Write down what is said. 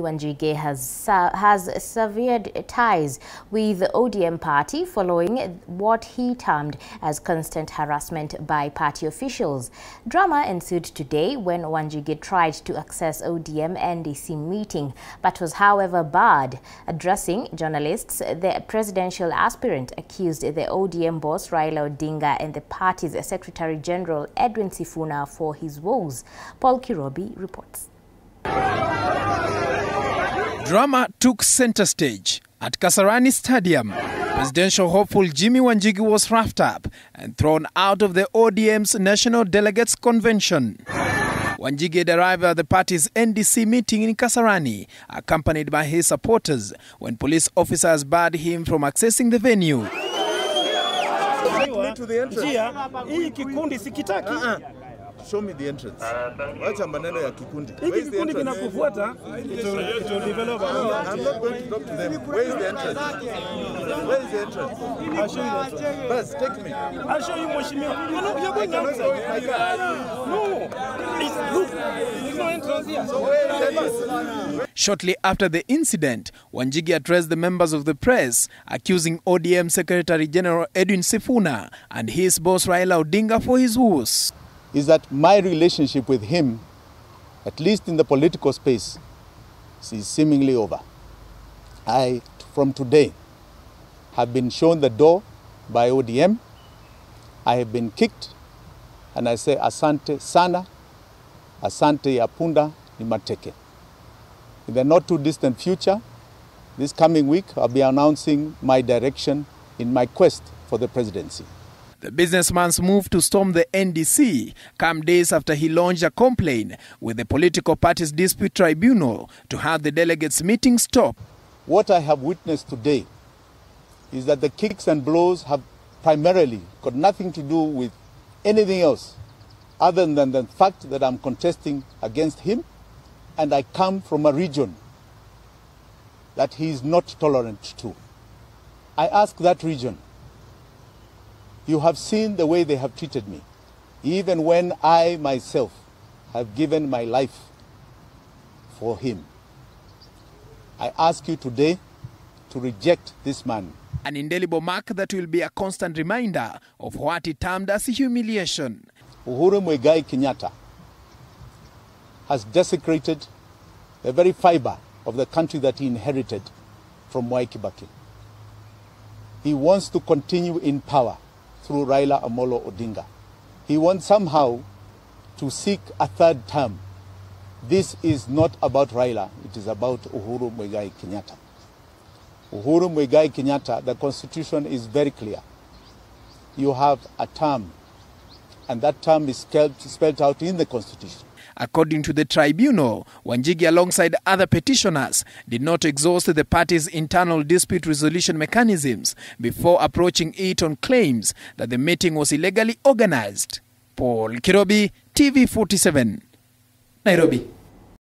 Wanjigi has, has severed ties with the ODM party following what he termed as constant harassment by party officials. Drama ensued today when Wanjigi tried to access ODM NDC meeting but was however barred. Addressing journalists, the presidential aspirant accused the ODM boss Raila Odinga and the party's Secretary General Edwin Sifuna for his woes. Paul Kirobi reports. Drama took center stage at Kasarani Stadium. Presidential hopeful Jimmy Wanjigi was roughed up and thrown out of the ODM's National Delegates Convention. Wanjigi had arrived at the party's NDC meeting in Kasarani, accompanied by his supporters, when police officers barred him from accessing the venue. Hii kikundi sikitaki. Show me the entrance. Wacha maneno ya kikundi. Hiki Where is the kikundi entrance? kinakufuata. I'm not going to talk to them. Where is the entrance? Where is the entrance? I'll show you that. Bus, take me. I'll show you Mheshimiwa. No, know, you're going to go with my car. No. It's, look, there's no entrance here. Where is the entrance? Shortly after the incident, Wanjigi addressed the members of the press, accusing ODM Secretary General Edwin Sifuna and his boss Raila Odinga for his woes. Is that my relationship with him, at least in the political space, is seemingly over. I, from today, have been shown the door by ODM. I have been kicked, and I say asante sana, asante ya punda ni mateke. In the not too distant future, this coming week, I'll be announcing my direction in my quest for the presidency. The businessman's move to storm the NDC come days after he launched a complaint with the political party's dispute tribunal to have the delegates' meeting stop. What I have witnessed today is that the kicks and blows have primarily got nothing to do with anything else other than the fact that I'm contesting against him and I come from a region that he is not tolerant to. I ask that region, you have seen the way they have treated me, even when I myself have given my life for him. I ask you today to reject this man. An indelible mark that will be a constant reminder of what he termed as humiliation. Uhuru Muigai Kenyatta has desecrated the very fiber of the country that he inherited from Mwai Kibaki. He wants to continue in power through Raila Amolo Odinga. He wants somehow to seek a third term. This is not about Raila, it is about Uhuru Muigai Kenyatta. Uhuru Muigai Kenyatta, the constitution is very clear. You have a term, and that term is spelled, spelled out in the constitution. According to the tribunal, Wanjigi, alongside other petitioners, did not exhaust the party's internal dispute resolution mechanisms before approaching it on claims that the meeting was illegally organized. Paul Kirobi, TV 47, Nairobi.